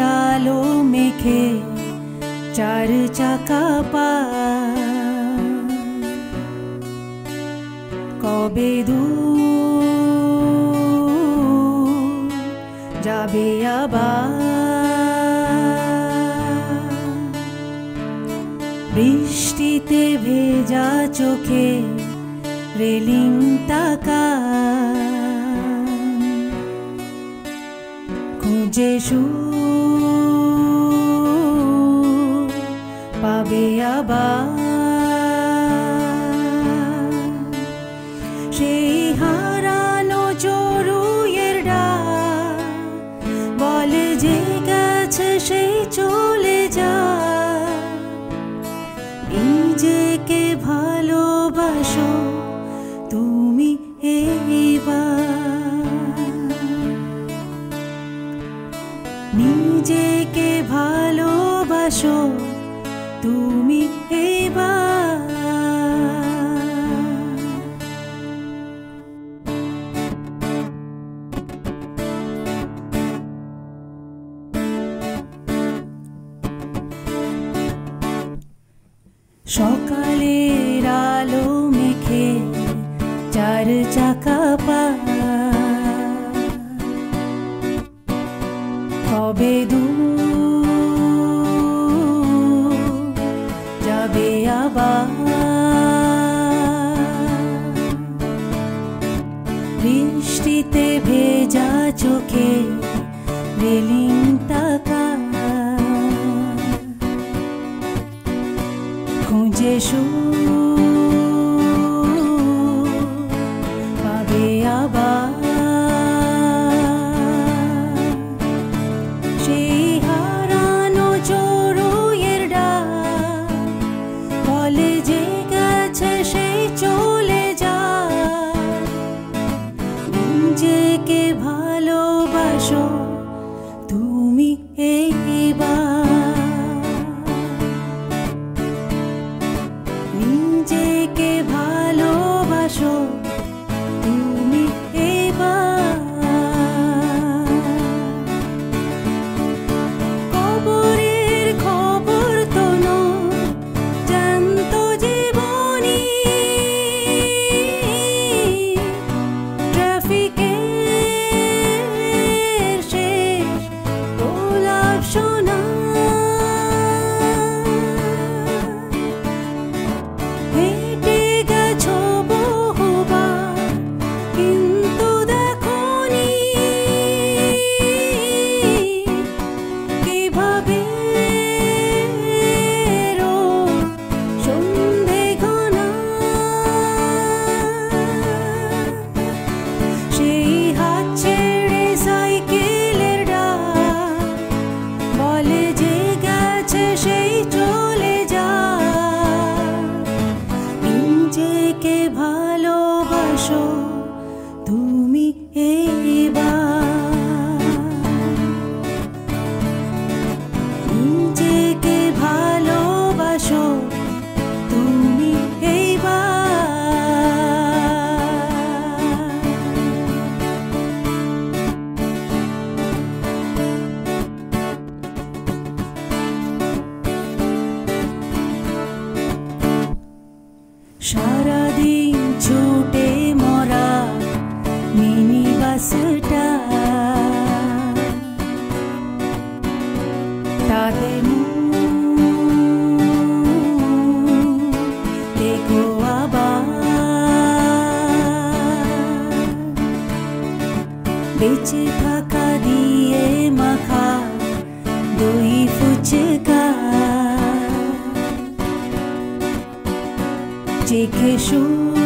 আলো মেখে চার চাকা পা। কবে দূর যাবে আবার? বৃষ্টিতে ভেজা চোখে রেলিং তাকা খুঁজে সুর 吧。তুমি এইবার সকালের ভেজা চোখে রেলিং তাকা খুঁজে সুর Fiquei ভালোবাসো তুমি এইবার মিনি বাসটা তাতে দেখো আবার। বেঁচে থাকা দিয়ে মাখা দই ফুচকা। চেখে সুর